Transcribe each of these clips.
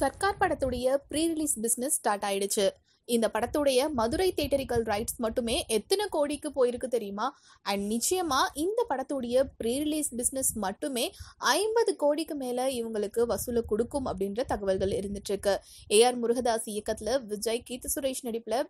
சர்க்கார் படத்துடைய pre release business start ஆயிடுச்சு. இந்த படத்துடைய மதுரை தேட்டரிக்கல் ரைட்ஸ் மட்டுமே எத்தனை கோடிக்கு போயிருக்கு தெரியுமா? அண்ட் நிச்சயமா இந்த படத்துடைய ப்ரீ ரிலீஸ் பிஸ்னஸ் மட்டுமே ஐம்பது கோடிக்கு மேல இவங்களுக்கு வசூலை கொடுக்கும் அப்படின்ற தகவல்கள் இருந்துட்டு இருக்கு. ஏஆர் முருகதாஸ் இயக்கத்துல விஜய் கீர்த்தி சுரேஷ் நடிப்புல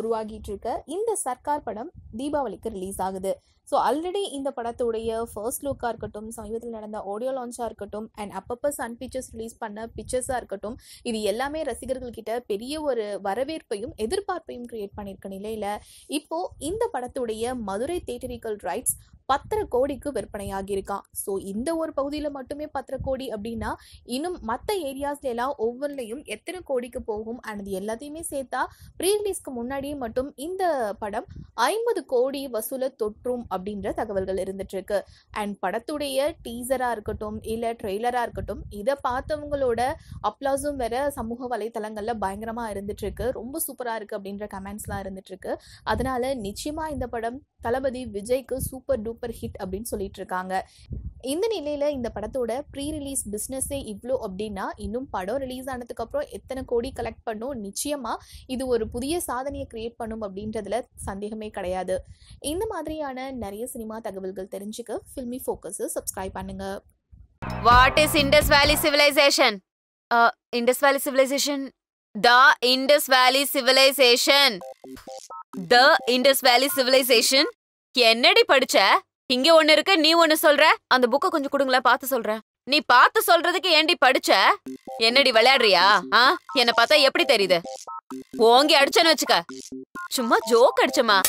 உருவாகிட்டு இருக்க இந்த சர்க்கார் படம் தீபாவளிக்கு ரிலீஸ் ஆகுது. ஸோ ஆல்ரெடி இந்த படத்துடைய ஃபர்ஸ்ட் லுக்காக இருக்கட்டும் சமீபத்தில் நடந்த ஆடியோ லான்ச்சாக இருக்கட்டும் அண்ட் அப்பப்போ சன் பிக்சர்ஸ் ரிலீஸ் பண்ண பிக்சர்ஸாக இருக்கட்டும் இது எல்லாமே ரசிகர்கள் கிட்ட பெரிய ஒரு வரவேற்பையும் எதிர்பார்ப்பையும் கிரியேட் பண்ணியிருக்க நிலையில். இப்போ இந்த படத்துடைய மதுரை தேட்டரிக்கல் ரைட்ஸ் பத்தரை கோடிக்கு விற்பனையாகி இருக்கான் ஸோ இந்த ஒரு பகுதியில் மட்டுமே பத்தரை கோடி அப்படின்னா இன்னும் மற்ற ஏரியாஸ்ல எல்லாம் ஒவ்வொன்றிலையும் எத்தனை கோடிக்கு போகும்? அண்ட் இது எல்லாத்தையுமே சேர்த்தா ப்ரீ ரிலீஸ்க்கு முன்னாடியே மட்டும் இந்த படம் ஐம்பது கோடி வசூலை தொற்றும் அப்படின்ற தகவல்கள் இருந்துட்டு இருக்கு அண்ட் படத்துடைய டீசரா இருக்கட்டும் இல்ல ட்ரெய்லரா இருக்கட்டும் இதை பார்த்தவங்களோட அப்ளாஸும் வேற சமூக வலைத்தளங்கள்ல பயங்கரமா இருந்துட்டு இருக்கு ரொம்ப சூப்பரா இருக்கு அப்படின்ற கமெண்ட்ஸ்லாம் இருந்துட்டு இருக்கு அதனால நிச்சயமா இந்த படம் தளபதி விஜய்க்கு சூப்பர் டூப்பர் ஹிட் அப்படின்னு சொல்லிட்டு இருக்காங்க இந்த நிலையில இந்த படத்தோட ப்ரீ ரிலீஸ் பிஸ்னஸே இவ்வளோ அப்படின்னா இன்னும் படம் ரிலீஸ் ஆனதுக்கு அப்புறம் எத்தனை கோடி கலெக்ட் பண்ணும்? நிச்சயமா இது ஒரு புதிய சாதனையை கிரியேட் பண்ணும் அப்படின்றதுல சந்தேகமே கிடையாது. இந்த மாதிரியான நிறைய சினிமா தகவல்கள் தெரிஞ்சுக்க ஃபில்மி ஃபோக்கஸ் சப்ஸ்கிரைப் பண்ணுங்க. What is Indus valley civilization Indus valley civilization the Indus valley civilization the Indus valley civilization என்னடி படிச்ச? இங்க ஒண்ணு இருக்கு நீ ஒண்ணு சொல்ற? அந்த புக்க கொஞ்சம் கொடுங்களேன் பார்த்து சொல்றேன். நீ பார்த்து சொல்றதுக்கு ஏண்டி படிச்ச? என்னடி விளையாடுறியா? ஆ? என்ன பார்த்தா எப்படி தெரியுது? ஓங்கி அடிச்சேன்னு வச்சுக்க. சும்மா ஜோக் அடிச்சமா